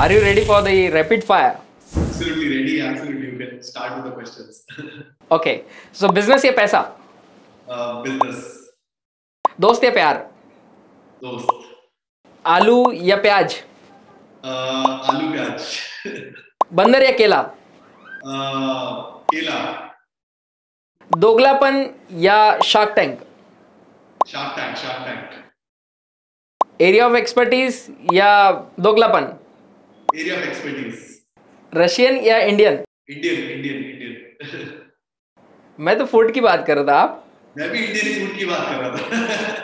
Are you ready for the rapid fire? Absolutely ready. Absolutely. You can start with the questions. Okay. So business या पैसा? uh, business. दोस्त या प्यार? दोस्त. आलू या प्याज? uh, आलू प्याज. बंदर या केला? uh, केला. दोगलापन या Shark Tank? Shark Tank. Shark Tank. Area of expertise या दोगलापन? Area of expertise. रशियन या इंडियन? Indian. Indian. Indian. मैं तो फ़ूड की बात कर रहा था आप मैं भी इंडियन फ़ूड की बात कर रहा था